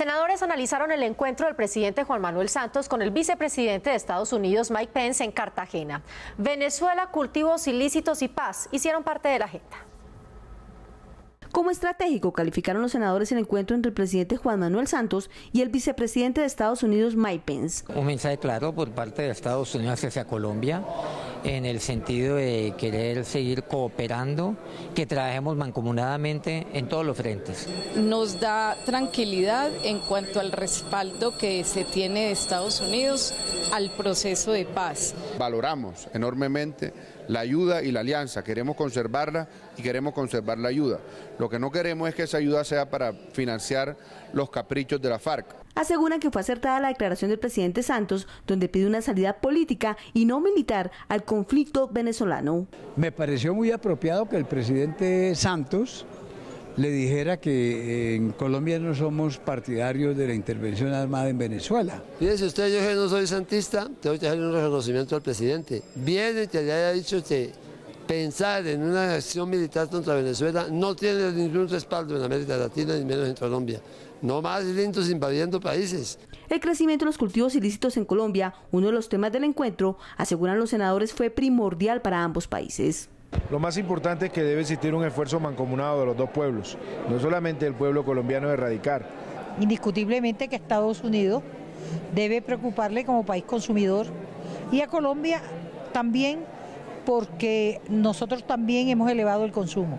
Senadores analizaron el encuentro del presidente Juan Manuel Santos con el vicepresidente de Estados Unidos, Mike Pence, en Cartagena. Venezuela, cultivos ilícitos y paz hicieron parte de la agenda. Como estratégico calificaron los senadores el encuentro entre el presidente Juan Manuel Santos y el vicepresidente de Estados Unidos, Mike Pence. Un mensaje claro por parte de Estados Unidos hacia Colombia en el sentido de querer seguir cooperando, que trabajemos mancomunadamente en todos los frentes. Nos da tranquilidad en cuanto al respaldo que se tiene de Estados Unidos al proceso de paz. Valoramos enormemente la ayuda y la alianza, queremos conservarla y queremos conservar la ayuda. Lo que no queremos es que esa ayuda sea para financiar los caprichos de la FARC. Aseguran que fue acertada la declaración del presidente Santos, donde pide una salida política y no militar al conflicto venezolano. Me pareció muy apropiado que el presidente Santos le dijera que en Colombia no somos partidarios de la intervención armada en Venezuela. Fíjese usted, yo que no soy santista, tengo que hacer un reconocimiento al presidente. Viene que le haya dicho que pensar en una acción militar contra Venezuela no tiene ningún respaldo en América Latina ni menos en Colombia. No más lindos invadiendo países. El crecimiento de los cultivos ilícitos en Colombia, uno de los temas del encuentro, aseguran los senadores, fue primordial para ambos países. Lo más importante es que debe existir un esfuerzo mancomunado de los dos pueblos, no solamente el pueblo colombiano de erradicar. Indiscutiblemente que Estados Unidos debe preocuparle como país consumidor y a Colombia también porque nosotros también hemos elevado el consumo.